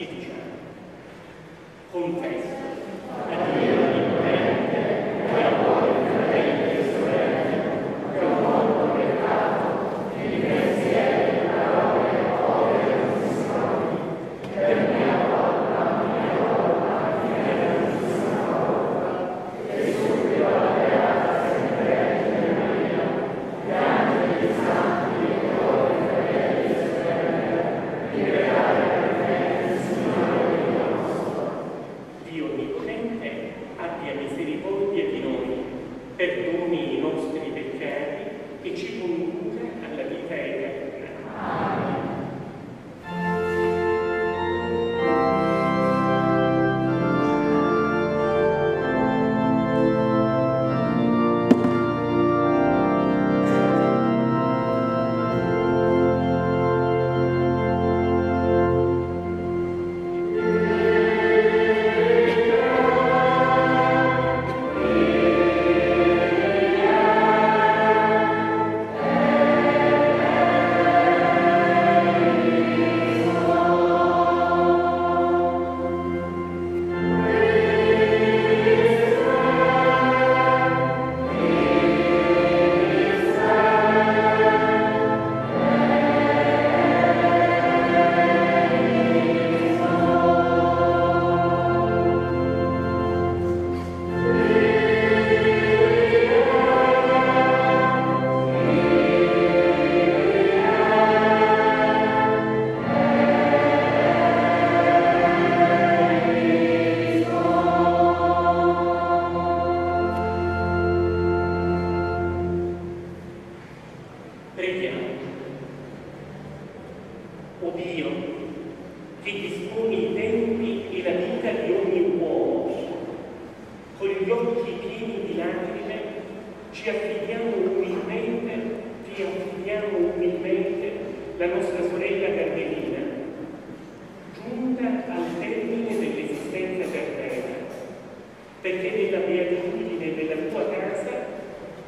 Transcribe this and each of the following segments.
E diciamo, confesso a Dio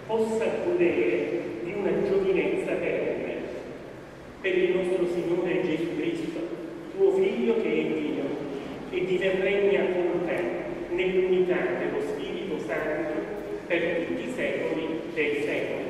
possa godere di una giovinezza perenne per il nostro Signore Gesù Cristo, tuo Figlio che è Dio e vive e regna con te nell'unità dello Spirito Santo per tutti i secoli dei secoli.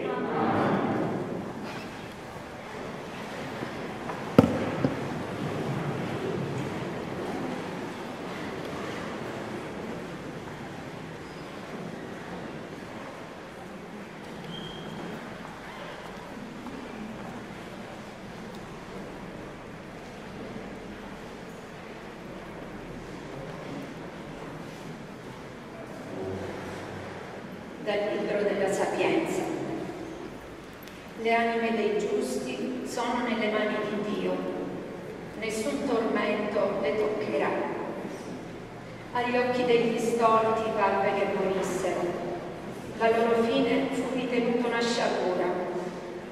dal libro della Sapienza. Le anime dei giusti sono nelle mani di Dio, nessun tormento le toccherà. Agli occhi degli stolti parve che morissero, la loro fine fu ritenuta una sciagura,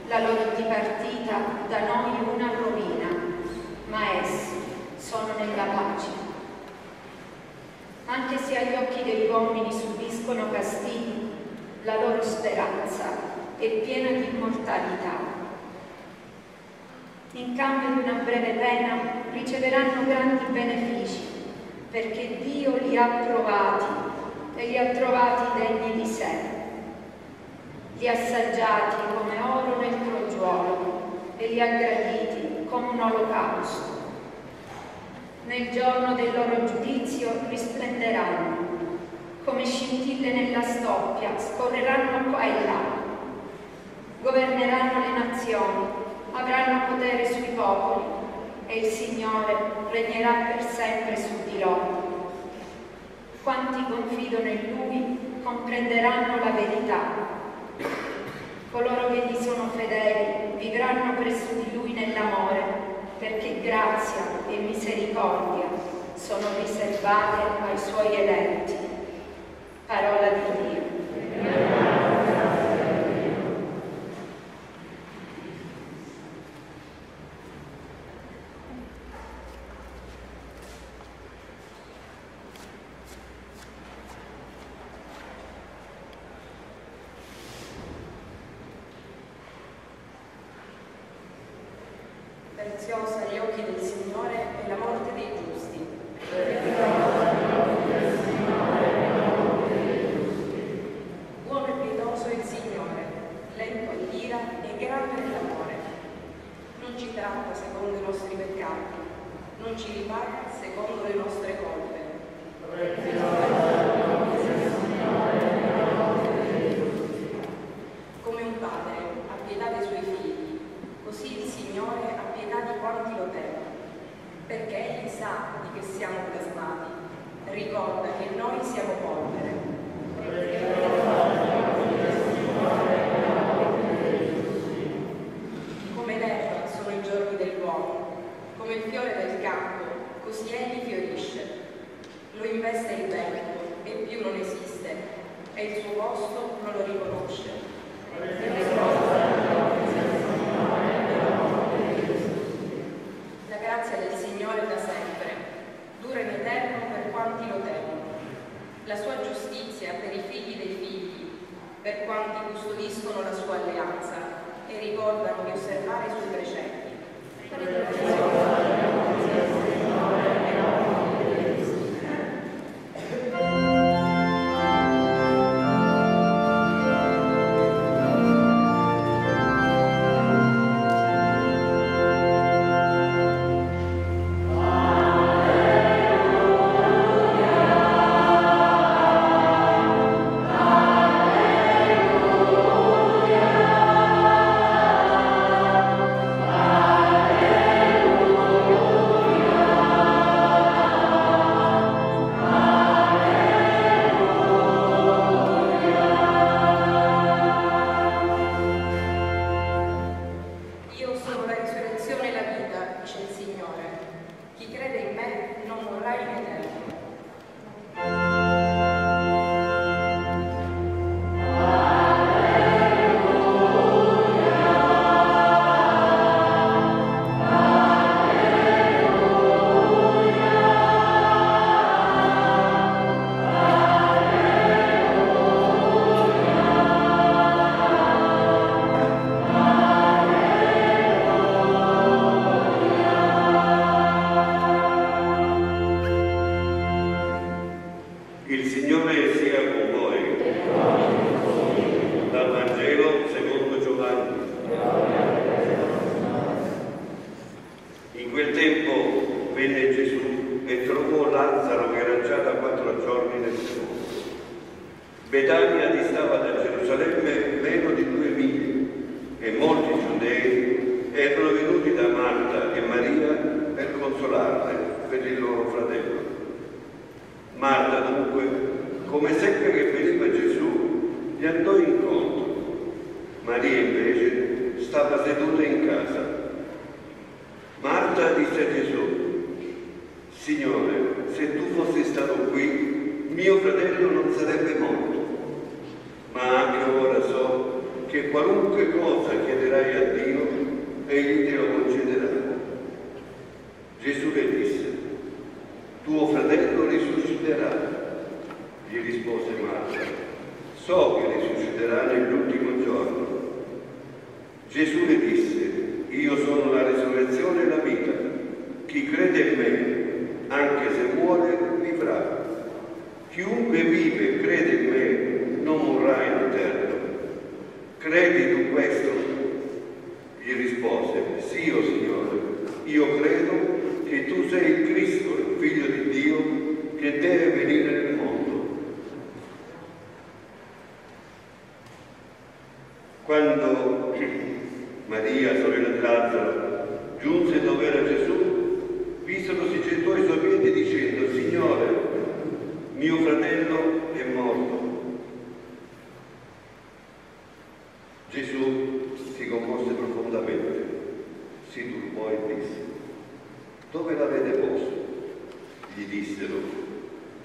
la loro dipartita da noi una rovina, ma essi sono nella pace. Anche se agli occhi degli uomini subiscono castighi, la loro speranza è piena di immortalità. In cambio di una breve pena riceveranno grandi benefici, perché Dio li ha provati e li ha trovati degni di sé. Li ha assaggiati come oro nel crogiuolo e li ha graditi come un olocausto. Nel giorno del loro giudizio risplenderanno come scintille nella stoppia, scorreranno qua e là, governeranno le nazioni, avranno potere sui popoli e il Signore regnerà per sempre su di loro. Quanti confidono in Lui comprenderanno la verità. Coloro che gli sono fedeli vivranno presso di Lui nell'amore, perché grazia e misericordia sono riservate ai Suoi eletti. Parola di Dio. Eu seria o que disse.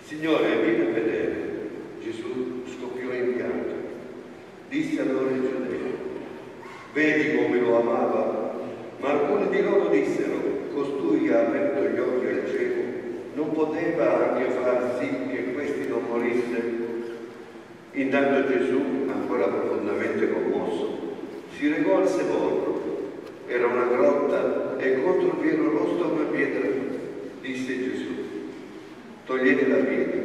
Signore, vieni a vedere. Gesù scoppiò in pianto. Disse allora ai giudei, vedi come lo amava? Ma alcuni di loro dissero, costui ha aperto gli occhi al cielo, non poteva anche far sì che questi non morisse? Intanto Gesù, ancora profondamente commosso, si recò al sepolcro. Era una grotta e contro vi era rosto una pietra. Disse Gesù, togliete la pietra.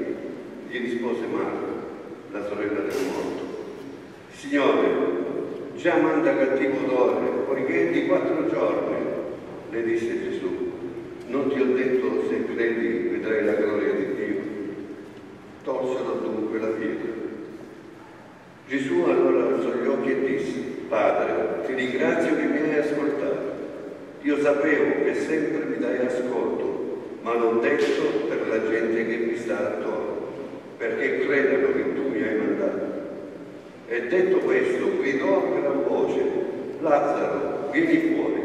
Gli rispose Marta, la sorella del morto. Signore, già manda cattivo odore, poiché è di quattro giorni, le disse Gesù. Non ti ho detto se credi vedrai la gloria di Dio. Tolsero dunque la pietra. Gesù allora alzò gli occhi e disse, Padre, ti ringrazio che mi hai ascoltato. Io sapevo che sempre mi dai ascolto, ma l'ho detto per la gente che mi sta attorno, perché credano che tu mi hai mandato. E detto questo, gridò a gran voce, Lazzaro, vieni fuori.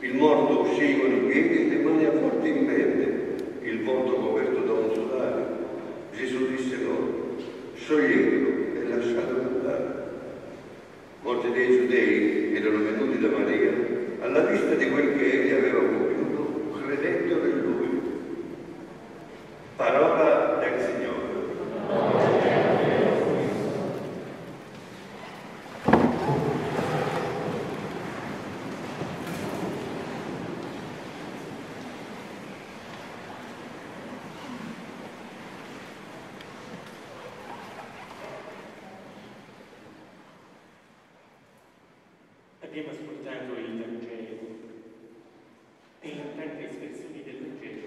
Il morto uscì con i piedi e le mani avvolte in pelle, il volto coperto da un sudario. Gesù disse loro, scioglietelo e lasciatelo andare. Molti dei giudei erano venuti da Maria alla vista di quel che egli aveva compiuto, credettero in lui. Parola del Signore. Abbiamo ascoltato il Vangelo e in tante espressioni del Vangelo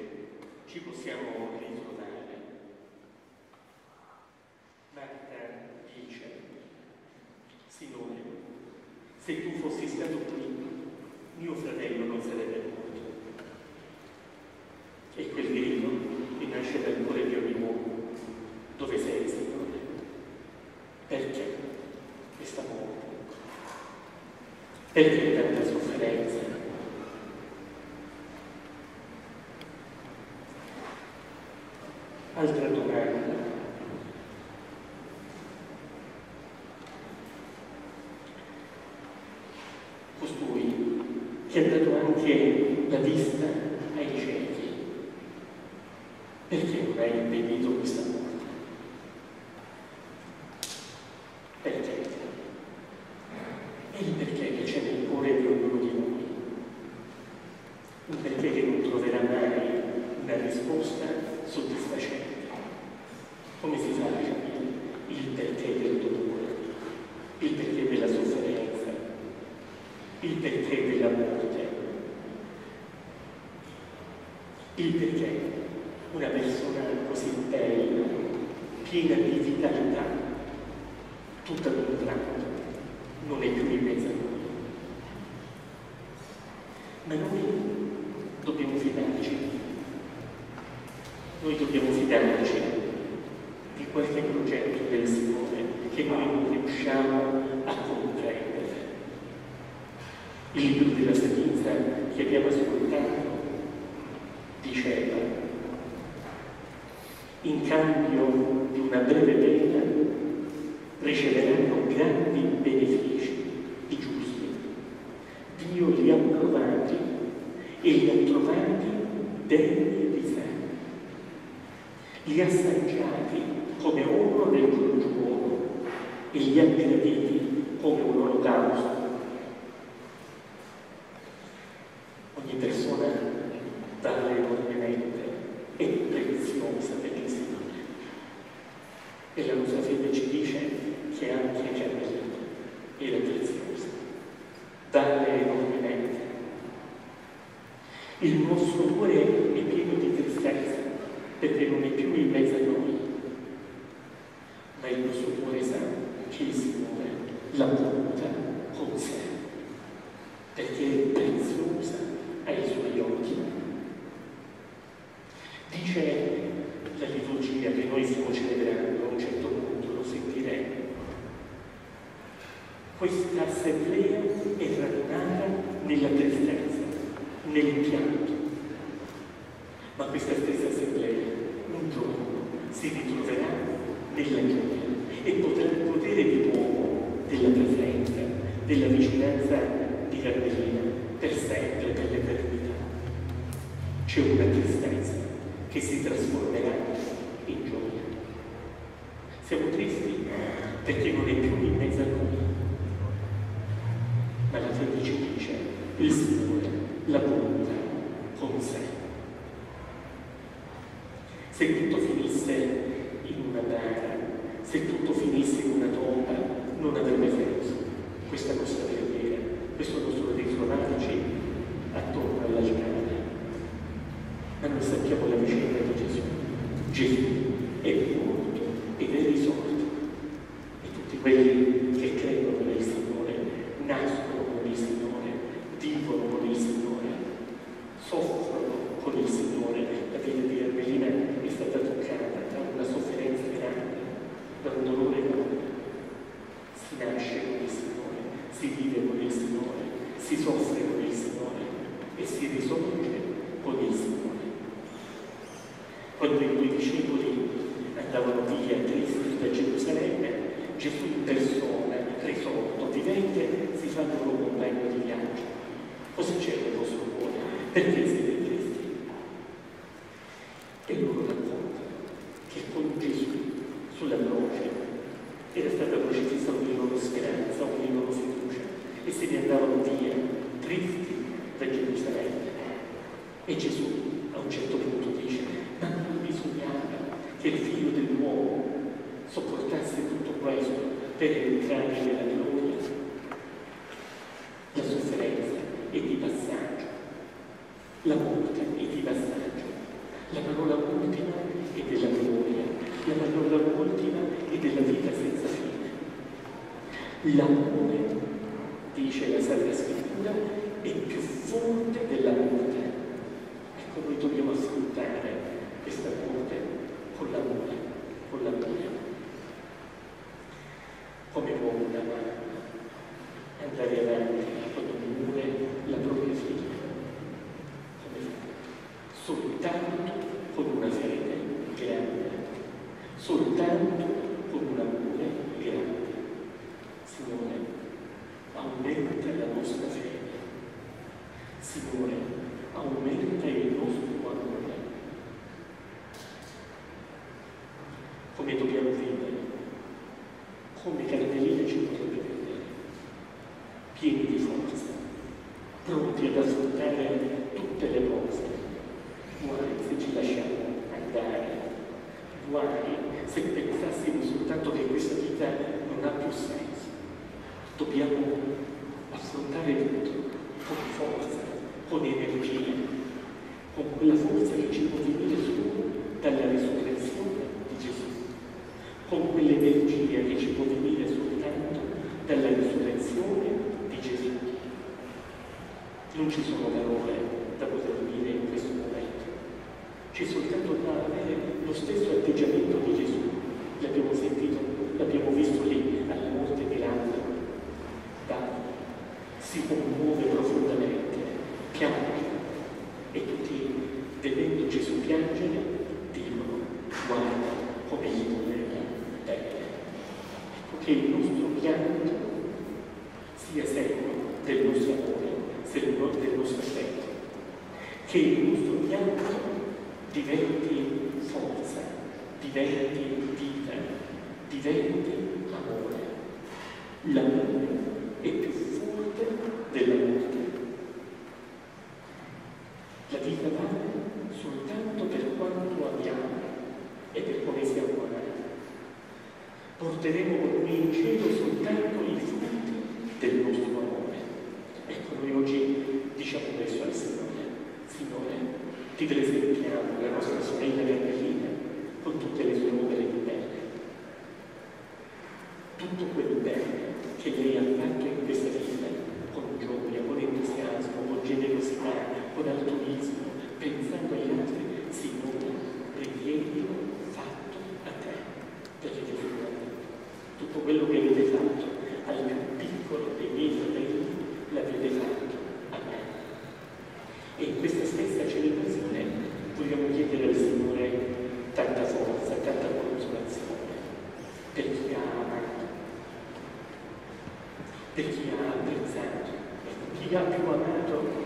ci possiamo ritrovare. Marta dice, Signore, se tu fossi stato qui, mio fratello non sarebbe morto. E quel grido che nasce dal cuore di ogni uomo, dove sei, Signore? Perché questa morte? Perché tanta sofferenza? Altra domanda. Questa assemblea è radunata nella tristezza, nel pianto. Ma questa stessa assemblea un giorno si ritroverà nella gioia e potrà godere di nuovo della presenza, della vicinanza di Carmelina per sempre, per l'eternità. C'è una tristezza che si trasformerà in gioia. Siamo tristi perché non è più in mezzo a noi, ma la fede ci dice il Signore la porta con sé. Se tutto finisse in una bara, se tutto finisse in una tomba, non avrebbe senso questa nostra preghiera, questo nostro ritrovarci attorno all'altare. Ma noi sappiamo la vicenda di Gesù. Gesù è morto ed è risorto. E tutti quelli che credono nel Signore nascono con il Signore, vivono con il Signore, soffrono con il Signore. La vita di Ermelina è stata toccata da una sofferenza grande, da un dolore grande. Si nasce con il Signore, si vive con il Signore, si soffre con il Signore e si risorge con il Signore. Quando i due discepoli andavano via tristi da Gerusalemme, Gesù in persona, risorto, vivente, si fa il loro compagno di viaggio. Cosa c'è nel vostro cuore? Perché siete tristi? E loro raccontano che con Gesù sulla croce era stata crocifissa ogni loro speranza, ogni loro fiducia e se ne andavano via tristi da Gerusalemme. E Gesù a un certo punto dice, ma non bisognava che il figlio dell'uomo sopportasse tutto questo per entrare nella gloria. La sofferenza è di passaggio, la morte è di passaggio, la parola ultima è della gloria, la parola ultima è della vita senza fine. L'amore, dice la Sacra Scrittura, è più forte della morte. Ecco, noi affrontare questa morte con l'amore, con l'amore. Come mamma andare avanti quando muore la propria figlia? Come fa? Soltanto con una fede grande, soltanto con un amore grande. Signore, aumenta la nostra fede. Signore, aumenta il nostro amore. Come dobbiamo vivere? Come Carmelina ci potrebbe vedere? Pieni di forza, pronti ad affrontare tutte le cose. Guai se ci lasciamo andare, guai se pensassimo soltanto che questa vita non ha più senso. Dobbiamo affrontare tutto con forza, con energia, con quella forza che ci può venire solo dalla risurrezione di Gesù, con quell'energia che ci può venire soltanto dalla risurrezione di Gesù. Non ci sono parole da poter dire in questo momento, c'è soltanto da avere lo stesso atteggiamento di Gesù. L'abbiamo sentito, l'abbiamo visto lì alla morte di Lazzaro. Da si commuove profondamente, piange e tutti vedendo Gesù piangere dicono guarda come gli voleva bene. Ecco che pianto sia segno del nostro amore, segno del nostro affetto, che il nostro pianto diventi forza, diventi vita, diventi amore. L'amore è più forte della morte. La vita vale soltanto per quanto abbiamo e per amati porteremo con noi in cielo soltanto i frutti del nostro amore. Ecco, noi oggi diciamo questo al Signore. Signore, ti presentiamo la nostra sorella Gabriele con tutte le sue opere di bene. Tutto quel bene che lei ha fatto in questa vita, con gioia, con entusiasmo, con generosità, con altruismo, pensando agli altri, Signore, preghiero fatto a te, perché tutto quello che avete fatto, al più piccolo dei miei fratelli l'avete fatto a me. E in questa stessa celebrazione vogliamo chiedere al Signore tanta forza, tanta consolazione per chi ha amato, per chi ha apprezzato, per chi ha più amato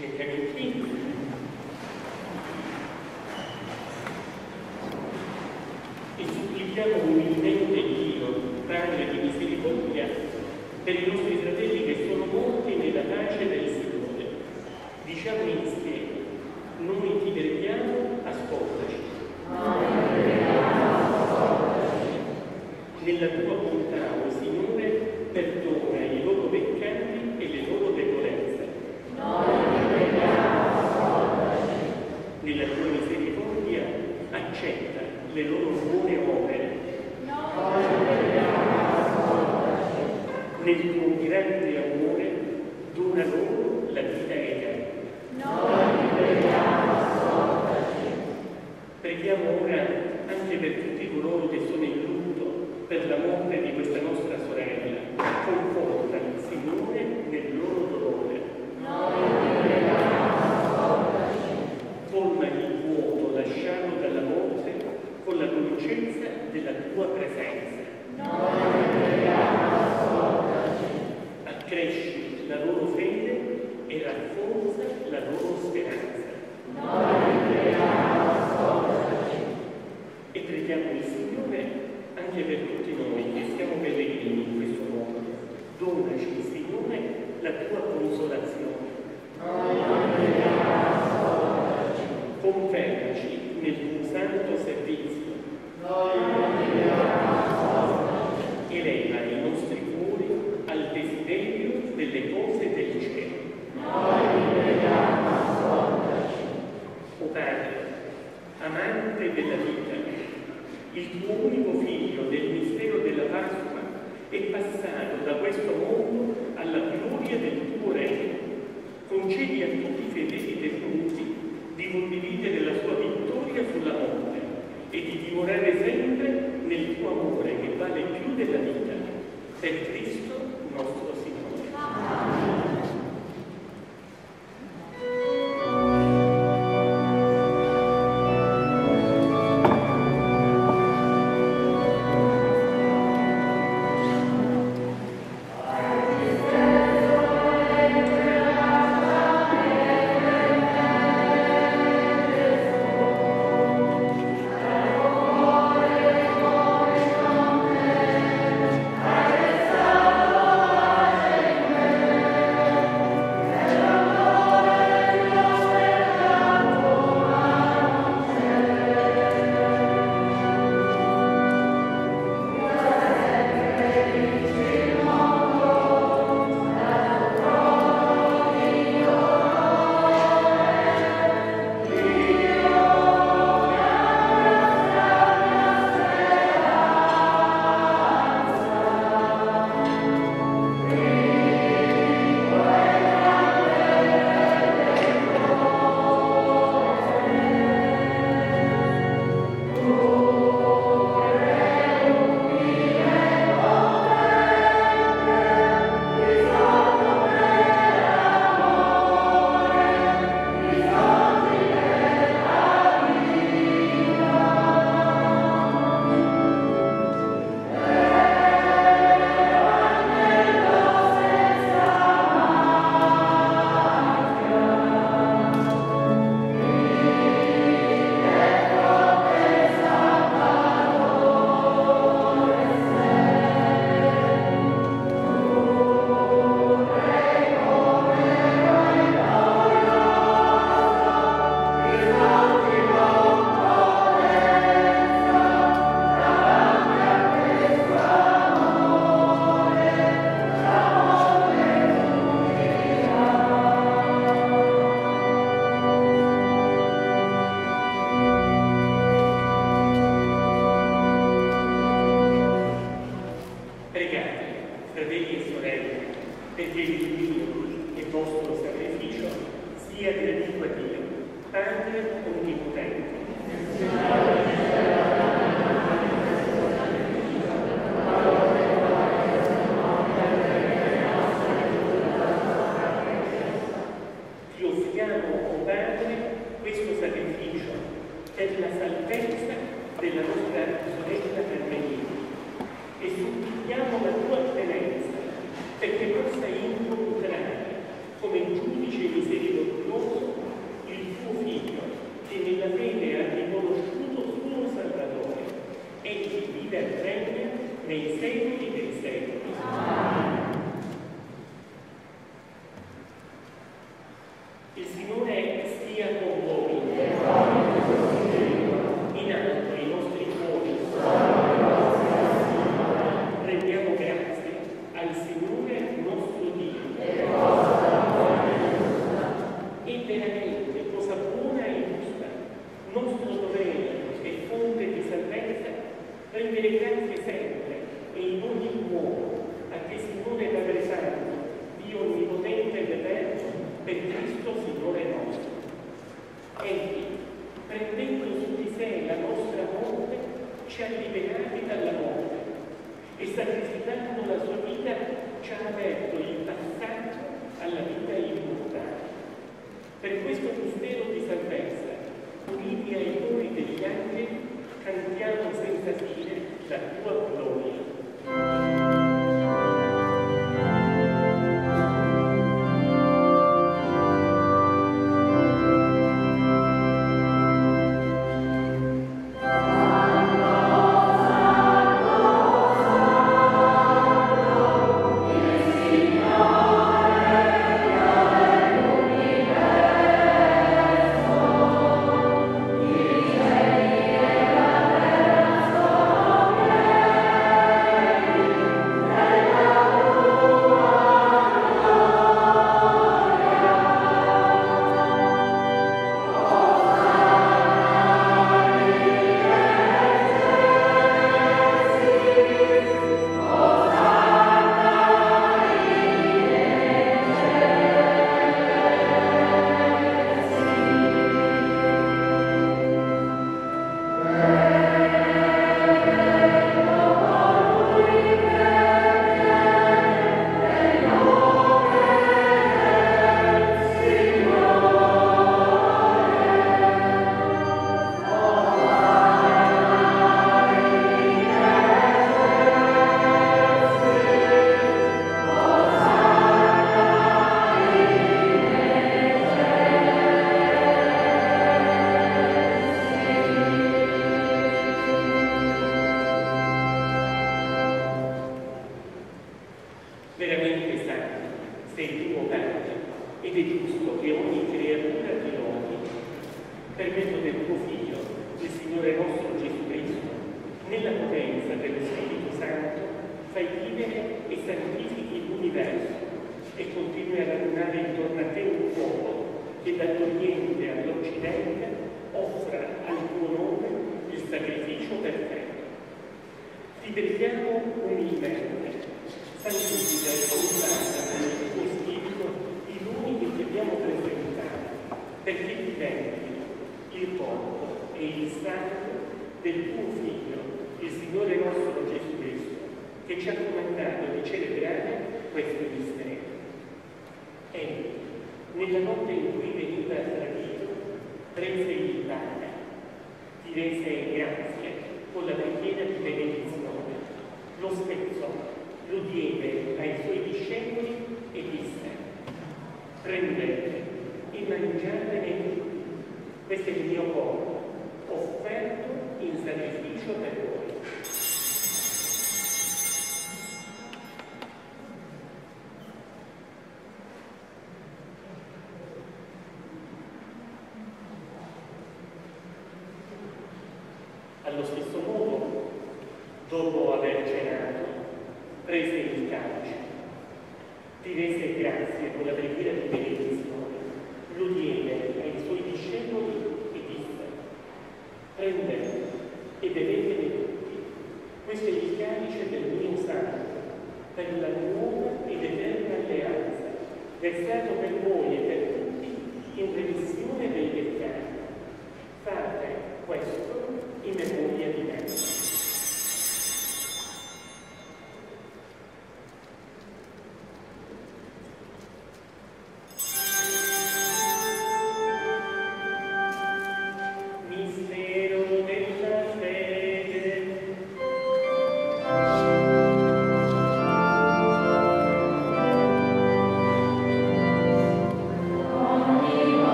meccanismi e supplichiamo umilmente Dio taglia di misericordia per i nostri fratelli che sono morti nella pace del Signore. Diciamo insieme, noi ti preghiamo, ascoltaci. Nella tua bontà, o Signore, perdona degli tuo grande amore, dona loro la vita eterna. Noi preghiamo, ascoltaci. Preghiamo ora anche per tutti coloro che sono in lutto per la morte di questa nostra sorella, con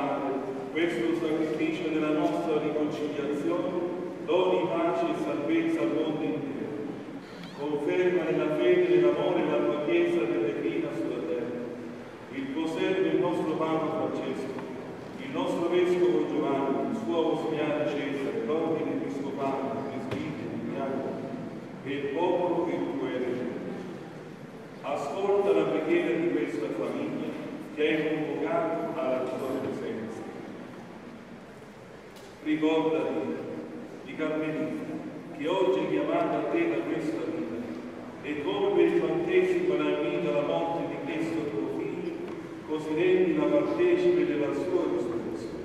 Padre, questo sacrificio della nostra riconciliazione doni pace e salvezza al mondo intero. Conferma nella fede e nell'amore la tua Chiesa pellegrina sulla terra. Il tuo servo, il nostro Papa Francesco, il nostro Vescovo Giovanni, il suo ausiliare Cesare, l'ordine episcopale, presbiteri, diavolo e il popolo che tu hai Ascolta la preghiera di questa famiglia che hai convocato alla tua presenza. Ricordati di Carmelita che oggi è chiamata a te da questa vita e come per il battesimo l'amica la morte di questo tuo figlio, così rendila partecipe della sua risurrezione.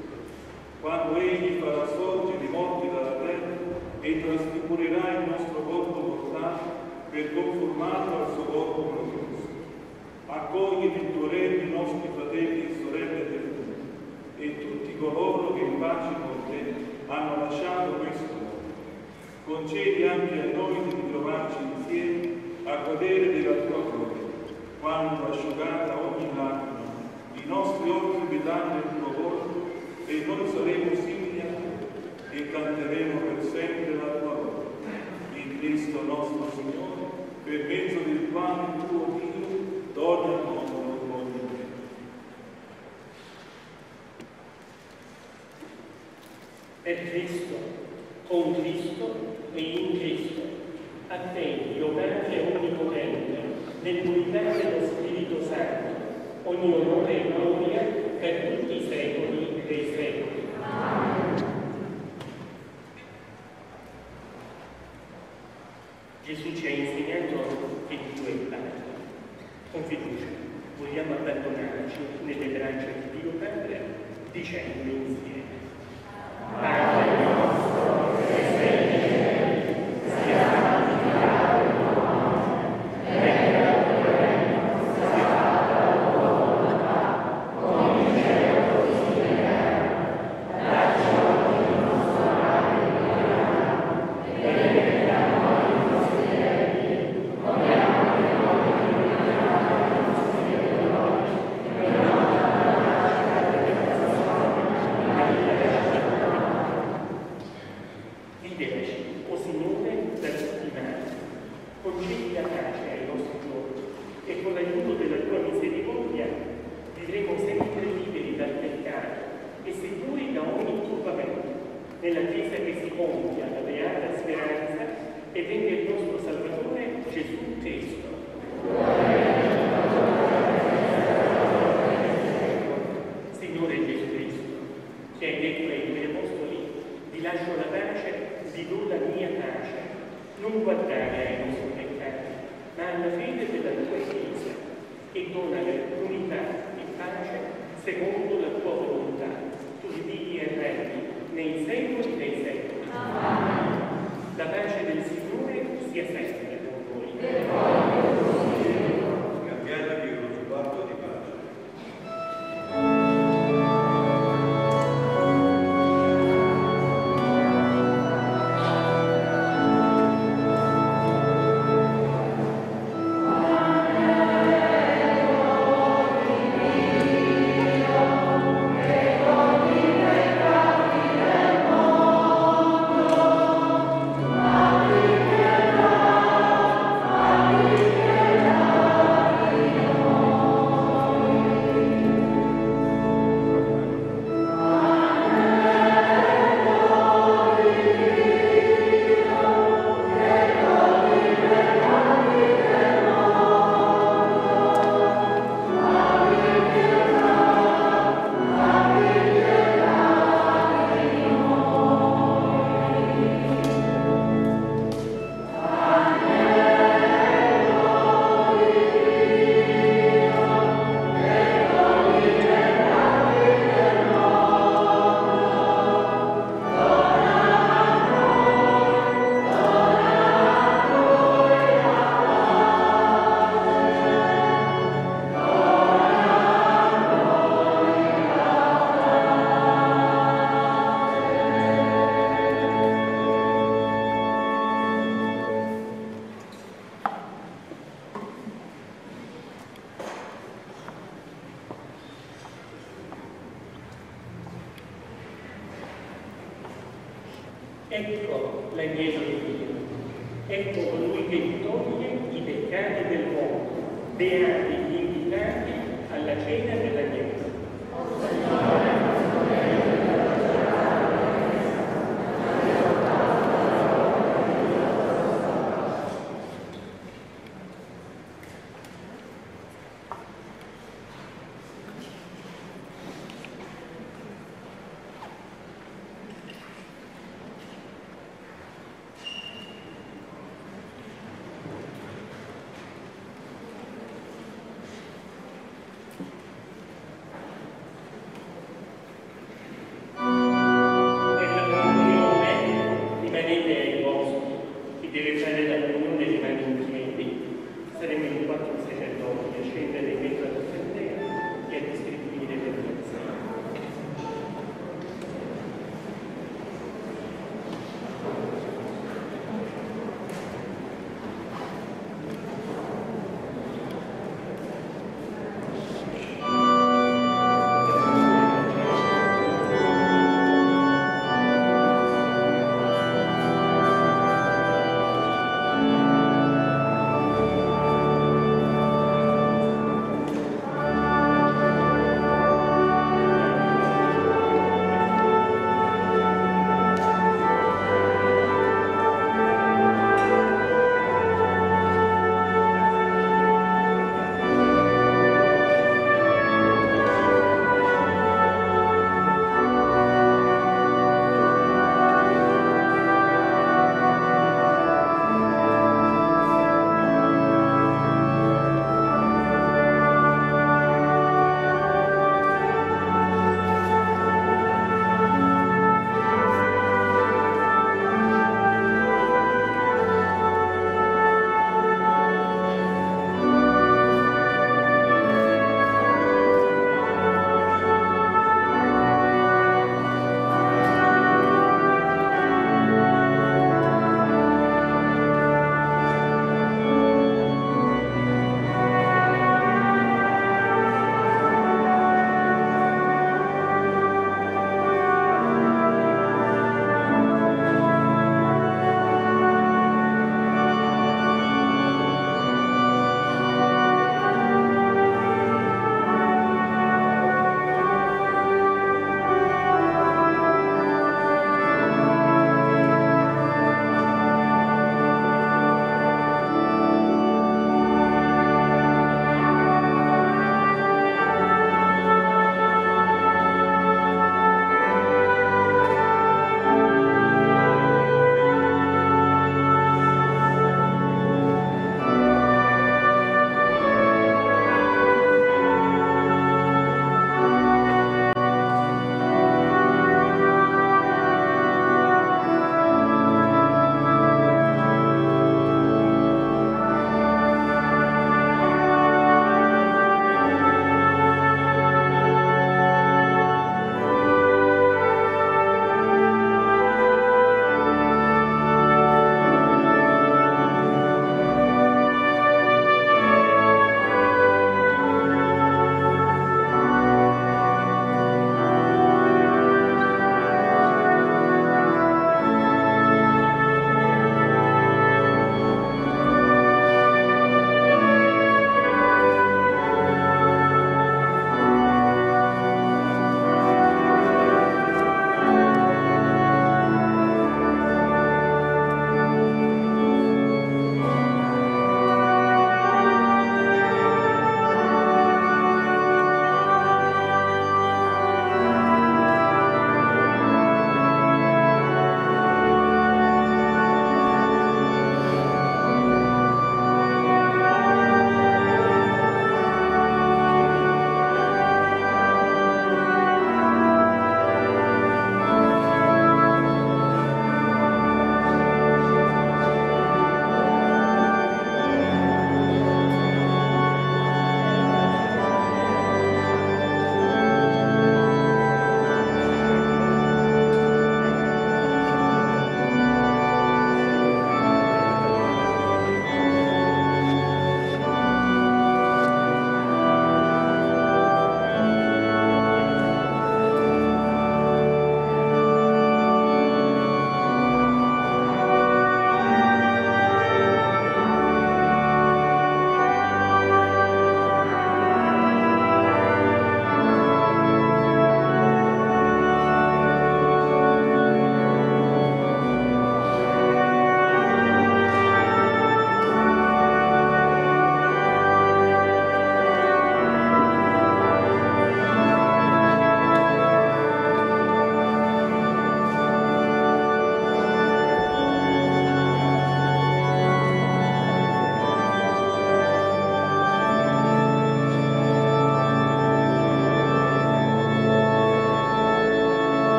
Quando egli farà sorgere i morti dalla terra e trasfigurerà il nostro corpo mortale per conformarlo al suo corpo glorioso. Accogli nel tuo regno i nostri fratelli e sorelle del mondo e tutti coloro che in pace con te hanno lasciato questo mondo. Concedi anche a noi di ritrovarci insieme a godere della tua gloria, quando asciugata ogni lacrima, i nostri occhi vedranno il tuo volto e noi saremo simili a te e canteremo per sempre la tua gloria. In Cristo nostro Signore, per mezzo del quale tuo Dio dona al mondo ogni bene. Per Cristo, con Cristo e in Cristo, a te, Dio Padre Onnipotente, nell'unità dello Spirito Santo, ogni onore e gloria per tutti i secoli dei secoli. Gesù ci ha insegnato che Dio è Padre. Con fiducia vogliamo abbandonarci nelle braccia di Dio Padre dicendo insieme. Padre Ecco l'agnello di Dio, ecco colui che toglie i peccati del mondo, beati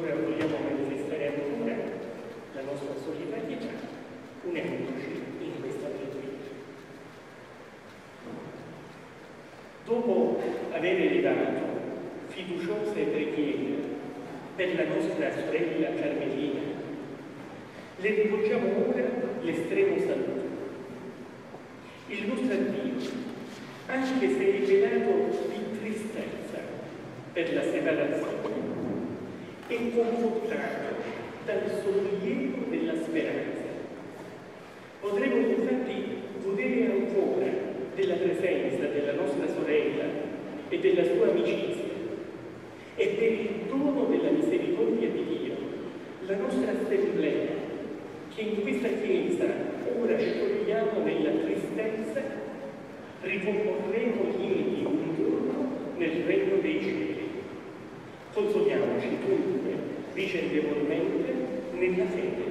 eppure vogliamo manifestare ancora la nostra solidarietà unendoci in questa preghiera. Dopo aver elevato fiduciose preghiere per la nostra sorella Carmelina, le rivolgiamo ora l'estremo saluto. Il nostro Dio, anche se rivelato di tristezza per la separazione, e confortato dal sollievo della speranza. Potremo infatti godere ancora della presenza della nostra sorella e della sua amicizia e per il dono della misericordia di Dio la nostra assemblea che in questa chiesa ora sciogliamo nella tristezza ricomporremo lieti un giorno nel regno dei cieli. Consoliamoci tutti vicendevolmente nella fede.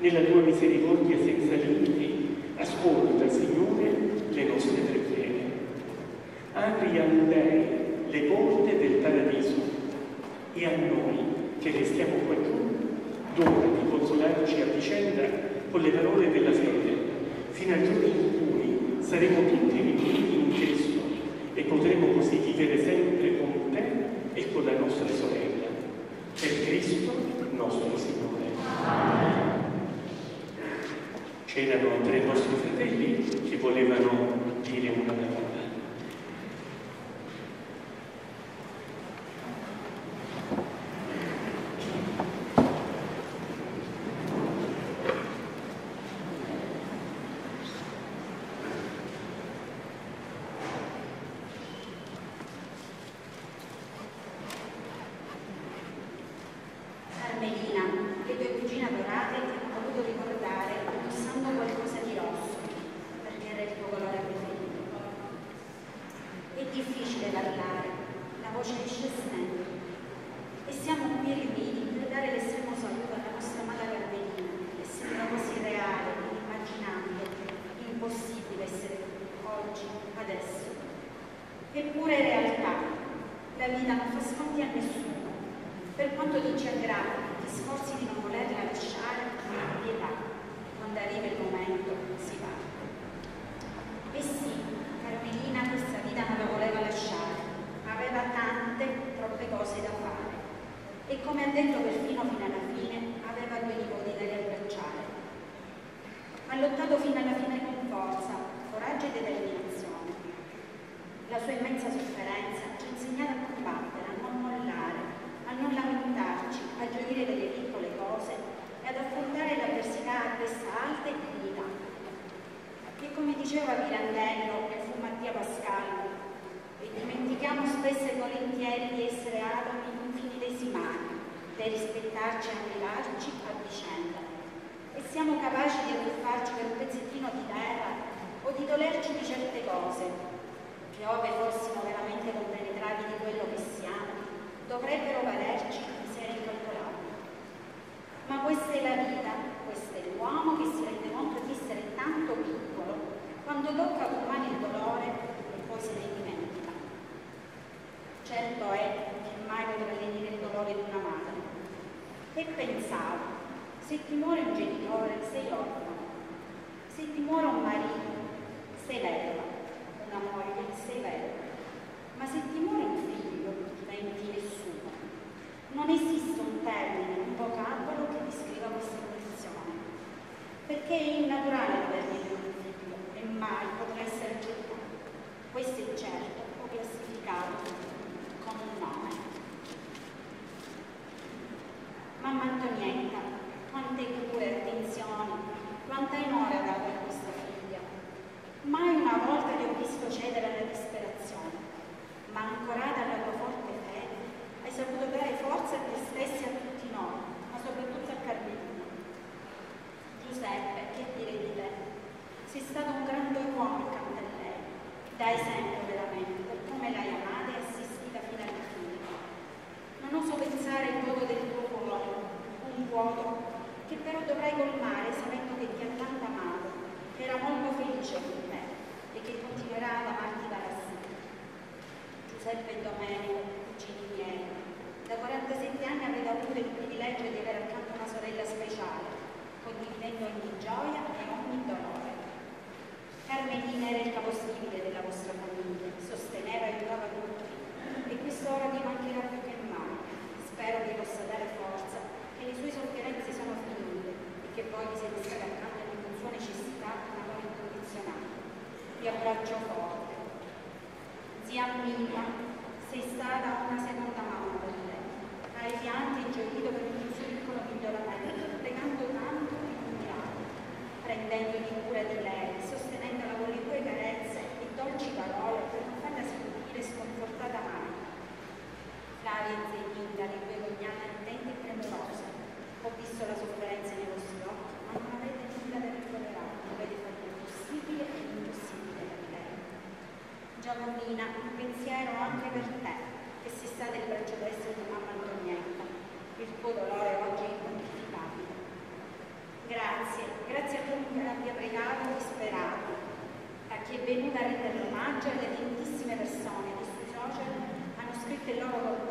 nella tua misericordia senza limiti, ascolta, Signore, le nostre preghiere. Apri a lei le porte del paradiso e a noi che restiamo qua giù, dona di consolarci a vicenda con le parole della fede, fino al giorno in cui saremo tutti riuniti in Cristo e potremo così vivere sempre con te e con la nostra sorella. Per Cristo nostro Signore. Amen c'erano tre nostri fratelli che volevano dire una parola. Giuseppina un pensiero anche per te, che si sta nel braccio destro di mamma Antonietta. Il tuo dolore oggi è inquantificabile. Grazie, grazie a tutti che l'abbia pregato e disperato, a chi è venuta a rendere omaggio alle tantissime persone che sui social hanno scritto il loro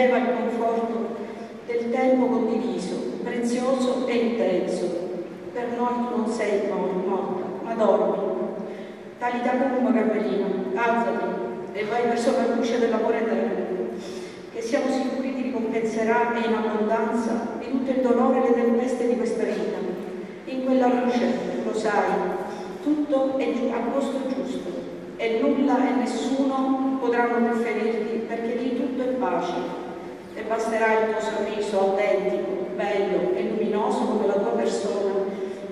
allieva il conforto del tempo condiviso, prezioso e intenso, per noi tu non sei morta, ma dormi. Talita cum, Carmelina, alzati e vai verso la luce dell'amore eterno, che siamo sicuri ti ricompenserà e in abbondanza di tutto il dolore e le tempeste di questa vita. In quella luce, lo sai, tutto è a posto giusto e nulla e nessuno potranno più perché lì tutto è pace e basterà il tuo sorriso autentico, bello e luminoso come la tua persona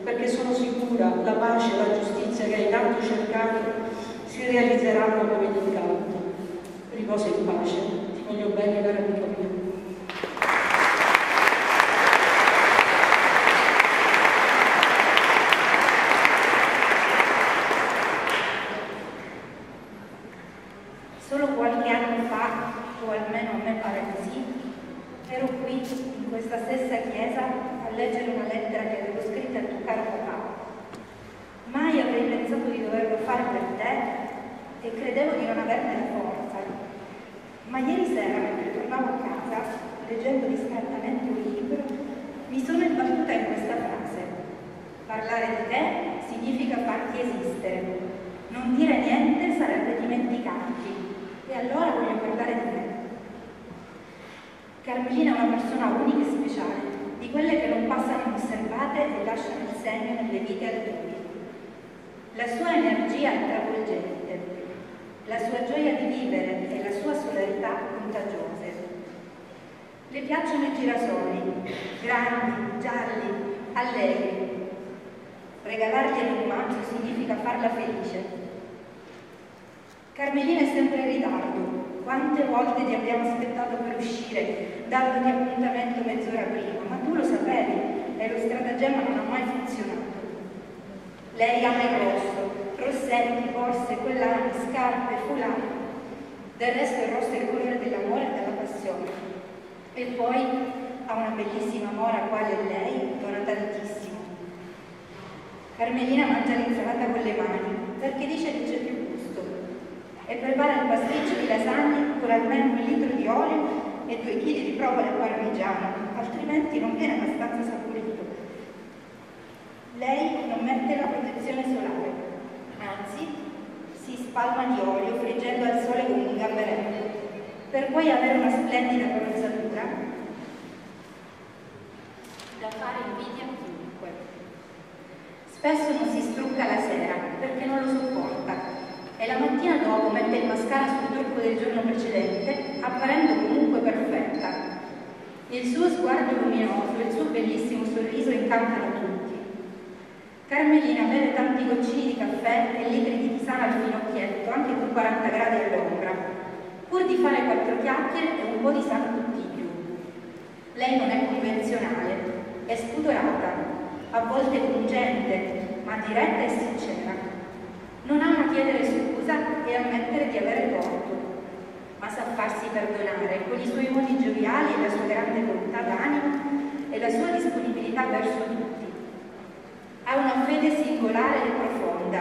perché sono sicura la pace e la giustizia che hai tanto cercato si realizzeranno come d'incanto. Riposa in pace, ti voglio bene cara amico mio. Solo qualche anno fa, o almeno a me pare così, ero qui, in questa stessa chiesa, a leggere una lettera che avevo scritta a tuo caro papà. Mai avrei pensato di doverlo fare per te e credevo di non averne la forza. Ma ieri sera, mentre tornavo a casa, leggendo distrattamente un libro, mi sono imbattuta in questa frase. Parlare di te significa farti esistere. Non dire niente sarebbe dimenticarti. E allora voglio parlare di te. Carmelina è una persona unica e speciale, di quelle che non passano inosservate e lasciano il segno nelle vite altrui. La sua energia è travolgente, la sua gioia di vivere e la sua solarità contagiose. Le piacciono i girasoli, grandi, gialli, allegri. Regalargli un maggio significa farla felice. Carmelina è sempre in ritardo, quante volte ti abbiamo aspettato per uscire, dandoti appuntamento mezz'ora prima, ma tu lo sapevi e lo stratagemma non ha mai funzionato. Lei ama il rosso, rossetti, borse, collane, scarpe, fulani. Del resto il rosso è il colore dell'amore e della passione. E poi ha una bellissima mora quale lei, dona tantissimo. Carmelina mangia l'insalata con le mani, perché dice che c'è più e prepara il pasticcio di lasagne con almeno un litro di olio e due chili di provola parmigiano, altrimenti non viene abbastanza saporito. Lei non mette la protezione solare, anzi si spalma di olio friggendo al sole con un gamberetto, per poi avere una splendida bronzatura da fare invidia. Spesso non si strucca la sera perché non lo sopporta e la mattina dopo mette il mascara sul trucco del giorno precedente, apparendo comunque perfetta. Il suo sguardo luminoso e il suo bellissimo sorriso incantano tutti. Carmelina beve tanti goccini di caffè e litri di tisana al finocchietto, anche con 40 gradi all'ombra, pur di fare quattro chiacchiere e un po' di sano tutti più. Lei non è convenzionale, è spudorata, a volte pungente, ma diretta e sincera. Non ama chiedere scusa e ammettere di avere torto, ma sa farsi perdonare con i suoi modi gioviali e la sua grande volontà d'animo e la sua disponibilità verso tutti. Ha una fede singolare e profonda.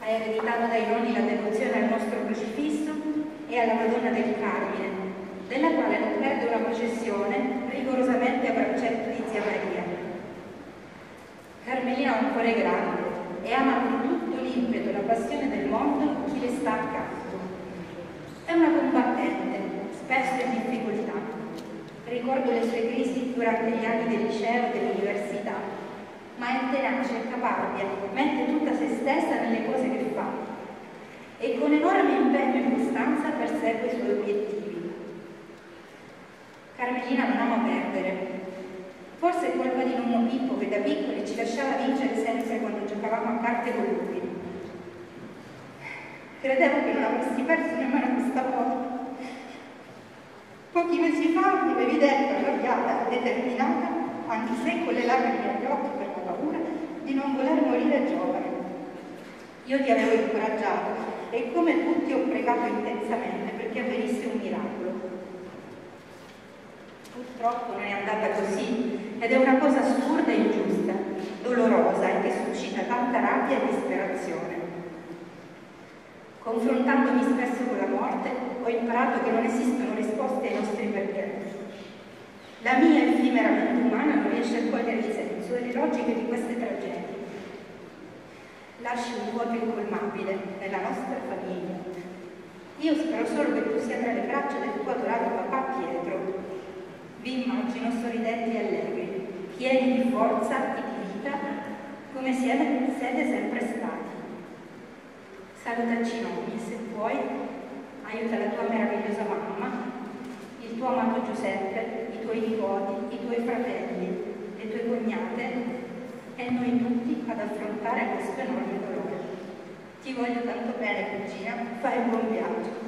Ha ereditato dai nonni la devozione al nostro crocifisso e alla Madonna del Carmine, della quale non perde una processione rigorosamente a braccetto di zia Maria. Carmelina ha un cuore grande e ama con tutto l'impeto e la passione del mondo chi le sta accanto. È una combattente, spesso in difficoltà. Ricordo le sue crisi durante gli anni del liceo e dell'università, ma è tenace, caparbia, mette tutta se stessa nelle cose che fa. e con enorme impegno e costanza persegue i suoi obiettivi. Carmelina non ama perdere. Forse è colpa di nonno Pippo che da piccoli ci lasciava vincere sempre quando giocavamo a carte con lui. Credevo che non avessi perso nemmeno questa volta. Pochi mesi fa mi avevi detto, arrabbiata determinata, anche se con le lacrime agli occhi per la paura, di non voler morire giovane. Io ti avevo incoraggiato e come tutti ho pregato intensamente perché avvenisse un miracolo. Purtroppo non è andata così ed è una cosa assurda e ingiusta, dolorosa e che suscita tanta rabbia e disperazione. Confrontandomi spesso con la morte, ho imparato che non esistono risposte ai nostri perché. La mia effimera mente umana non riesce a cogliere il senso e le logiche di queste tragedie. Lasci un vuoto incolmabile nella nostra famiglia. Io spero solo che tu sia tra le braccia del tuo adorato papà Pietro. Vi immagino sorridenti e allegri, pieni di forza e di vita, come siete, siete sempre stati. Salutaci noi, se puoi, aiuta la tua meravigliosa mamma, il tuo amato Giuseppe, i tuoi nipoti, i tuoi fratelli, le tue cognate e noi tutti ad affrontare questo enorme dolore. Ti voglio tanto bene, cugina, fai un buon viaggio.